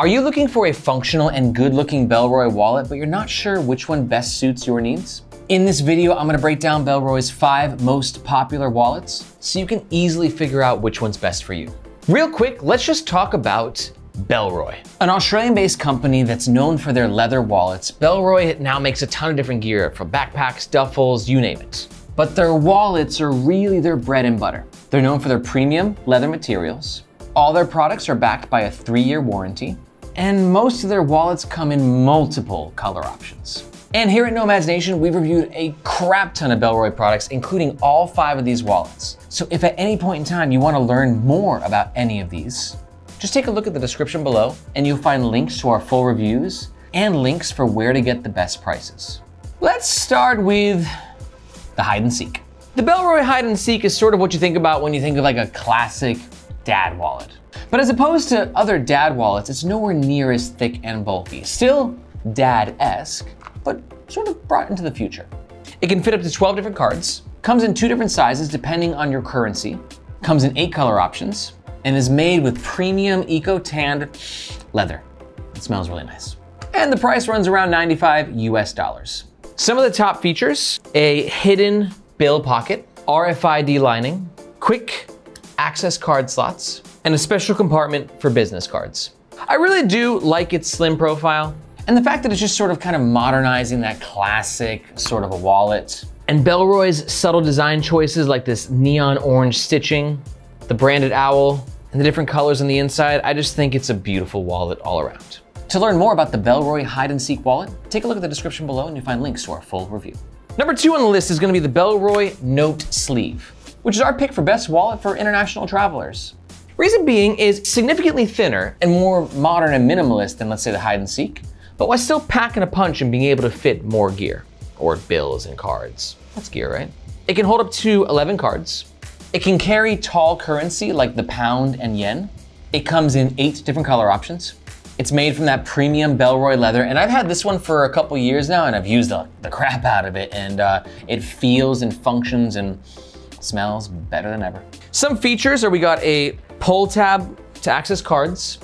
Are you looking for a functional and good looking Bellroy wallet, but you're not sure which one best suits your needs? In this video, I'm gonna break down Bellroy's five most popular wallets so you can easily figure out which one's best for you. Real quick, let's just talk about Bellroy. An Australian-based company that's known for their leather wallets, Bellroy now makes a ton of different gear from backpacks, duffels, you name it. But their wallets are really their bread and butter. They're known for their premium leather materials. All their products are backed by a three-year warranty and most of their wallets come in multiple color options. And here at Nomads Nation, we've reviewed a crap ton of Bellroy products, including all five of these wallets. So if at any point in time you wanna learn more about any of these, just take a look at the description below and you'll find links to our full reviews and links for where to get the best prices. Let's start with the hide and seek. The Bellroy hide and seek is sort of what you think about when you think of like a classic dad wallet. But as opposed to other dad wallets, it's nowhere near as thick and bulky. Still dad-esque, but sort of brought into the future. It can fit up to 12 different cards, comes in two different sizes depending on your currency, comes in eight color options, and is made with premium eco-tanned leather. It smells really nice. And the price runs around 95 US dollars. Some of the top features, a hidden bill pocket, RFID lining, quick access card slots, and a special compartment for business cards. I really do like its slim profile and the fact that it's just sort of kind of modernizing that classic sort of a wallet. And Bellroy's subtle design choices like this neon orange stitching, the branded owl, and the different colors on the inside, I just think it's a beautiful wallet all around. To learn more about the Bellroy Hide and Seek wallet, take a look at the description below and you'll find links to our full review. Number two on the list is gonna be the Bellroy Note Sleeve, which is our pick for best wallet for international travelers. Reason being is significantly thinner and more modern and minimalist than let's say the hide and seek, but while still packing a punch and being able to fit more gear, or bills and cards. That's gear, right? It can hold up to 11 cards. It can carry tall currency like the pound and yen. It comes in eight different color options. It's made from that premium Bellroy leather, and I've had this one for a couple years now, and I've used the, the crap out of it, and uh, it feels and functions and smells better than ever. Some features are we got a pull tab to access cards,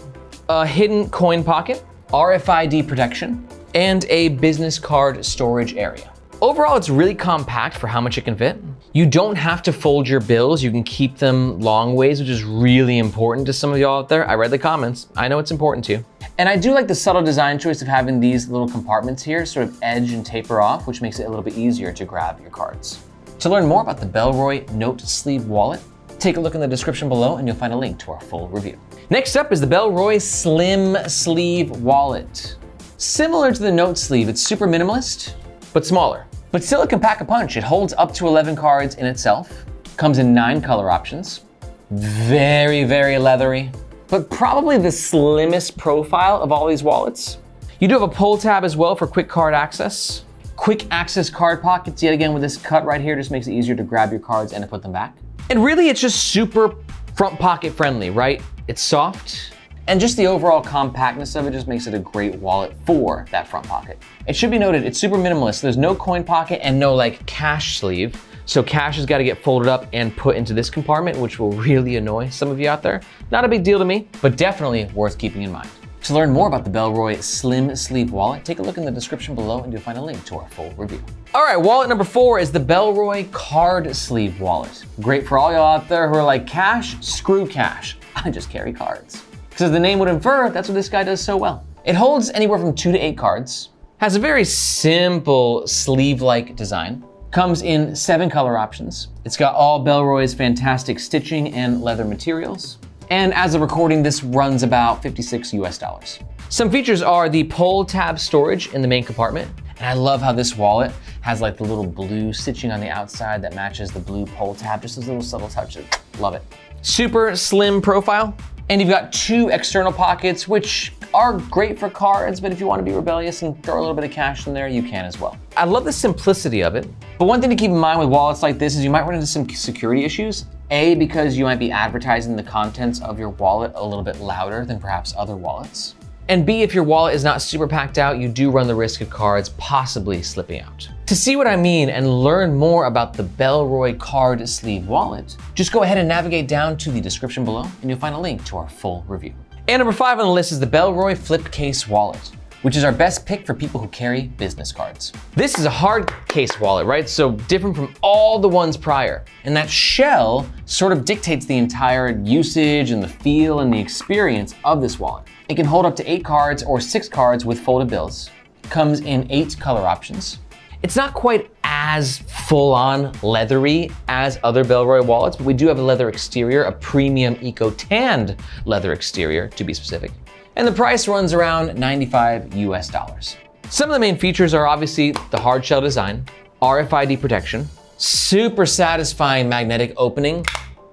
a hidden coin pocket, RFID protection, and a business card storage area. Overall, it's really compact for how much it can fit. You don't have to fold your bills. You can keep them long ways, which is really important to some of y'all out there. I read the comments. I know it's important to you. And I do like the subtle design choice of having these little compartments here sort of edge and taper off, which makes it a little bit easier to grab your cards. To learn more about the Bellroy Note Sleeve Wallet, Take a look in the description below and you'll find a link to our full review. Next up is the Bellroy Slim Sleeve Wallet. Similar to the Note Sleeve, it's super minimalist, but smaller. But still it can pack a punch. It holds up to 11 cards in itself, comes in nine color options, very, very leathery, but probably the slimmest profile of all these wallets. You do have a pull tab as well for quick card access. Quick access card pockets, yet again with this cut right here, just makes it easier to grab your cards and to put them back. And really, it's just super front pocket friendly, right? It's soft, and just the overall compactness of it just makes it a great wallet for that front pocket. It should be noted, it's super minimalist. There's no coin pocket and no like cash sleeve. So cash has got to get folded up and put into this compartment, which will really annoy some of you out there. Not a big deal to me, but definitely worth keeping in mind. To learn more about the Bellroy Slim Sleeve wallet, take a look in the description below and you'll find a link to our full review. All right, wallet number four is the Bellroy Card Sleeve wallet. Great for all y'all out there who are like, cash, screw cash. I just carry cards. Because the name would infer, that's what this guy does so well. It holds anywhere from two to eight cards, has a very simple sleeve-like design, comes in seven color options. It's got all Bellroy's fantastic stitching and leather materials. And as of recording, this runs about 56 US dollars. Some features are the pull tab storage in the main compartment. And I love how this wallet has like the little blue stitching on the outside that matches the blue pull tab, just those little subtle touches. Love it. Super slim profile. And you've got two external pockets, which are great for cards, but if you want to be rebellious and throw a little bit of cash in there, you can as well. I love the simplicity of it. But one thing to keep in mind with wallets like this is you might run into some security issues. A, because you might be advertising the contents of your wallet a little bit louder than perhaps other wallets. And B, if your wallet is not super packed out, you do run the risk of cards possibly slipping out. To see what I mean and learn more about the Bellroy card sleeve wallet, just go ahead and navigate down to the description below and you'll find a link to our full review. And number five on the list is the Bellroy Flip Case Wallet which is our best pick for people who carry business cards. This is a hard case wallet, right? So different from all the ones prior. And that shell sort of dictates the entire usage and the feel and the experience of this wallet. It can hold up to eight cards or six cards with folded bills. Comes in eight color options. It's not quite as full-on leathery as other Bellroy wallets, but we do have a leather exterior, a premium eco-tanned leather exterior to be specific and the price runs around 95 US dollars. Some of the main features are obviously the hard shell design, RFID protection, super satisfying magnetic opening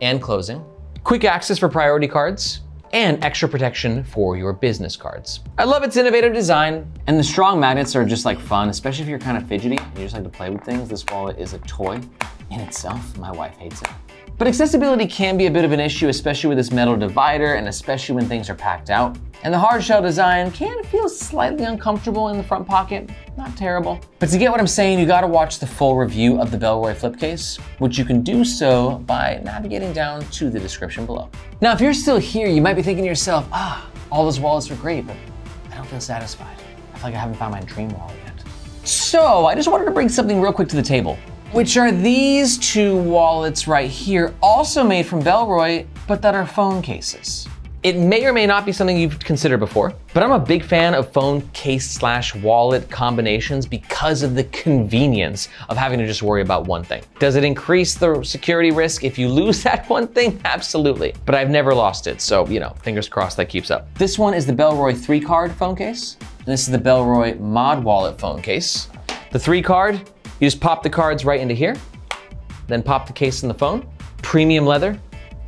and closing, quick access for priority cards, and extra protection for your business cards. I love its innovative design, and the strong magnets are just like fun, especially if you're kind of fidgety and you just like to play with things. This wallet is a toy in itself. My wife hates it. But accessibility can be a bit of an issue, especially with this metal divider and especially when things are packed out. And the hard shell design can feel slightly uncomfortable in the front pocket, not terrible. But to get what I'm saying, you gotta watch the full review of the Bellroy flip case, which you can do so by navigating down to the description below. Now, if you're still here, you might be thinking to yourself, ah, all those wallets are great, but I don't feel satisfied. I feel like I haven't found my dream wallet yet. So I just wanted to bring something real quick to the table which are these two wallets right here, also made from Bellroy, but that are phone cases. It may or may not be something you've considered before, but I'm a big fan of phone case slash wallet combinations because of the convenience of having to just worry about one thing. Does it increase the security risk if you lose that one thing? Absolutely. But I've never lost it, so, you know, fingers crossed that keeps up. This one is the Bellroy 3 card phone case, and this is the Bellroy Mod Wallet phone case. The 3 card you just pop the cards right into here, then pop the case in the phone. Premium leather,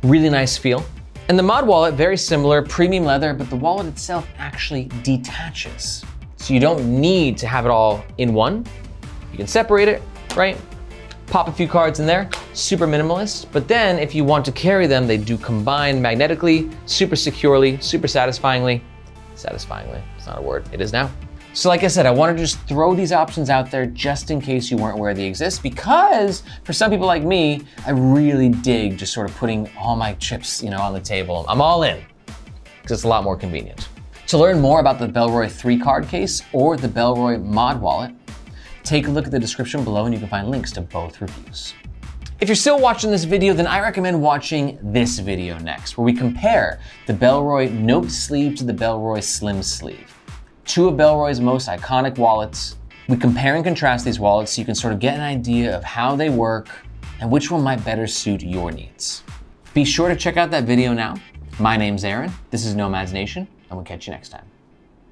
really nice feel. And the mod wallet, very similar, premium leather, but the wallet itself actually detaches. So you don't need to have it all in one. You can separate it, right? Pop a few cards in there, super minimalist. But then if you want to carry them, they do combine magnetically, super securely, super satisfyingly. Satisfyingly, it's not a word, it is now. So like I said, I wanted to just throw these options out there just in case you weren't aware they exist because for some people like me, I really dig just sort of putting all my chips, you know, on the table. I'm all in because it's a lot more convenient. To learn more about the Bellroy 3 card case or the Bellroy mod wallet, take a look at the description below and you can find links to both reviews. If you're still watching this video, then I recommend watching this video next, where we compare the Bellroy Note Sleeve to the Bellroy Slim Sleeve two of Bellroy's most iconic wallets. We compare and contrast these wallets so you can sort of get an idea of how they work and which one might better suit your needs. Be sure to check out that video now. My name's Aaron, this is Nomads Nation, and we'll catch you next time.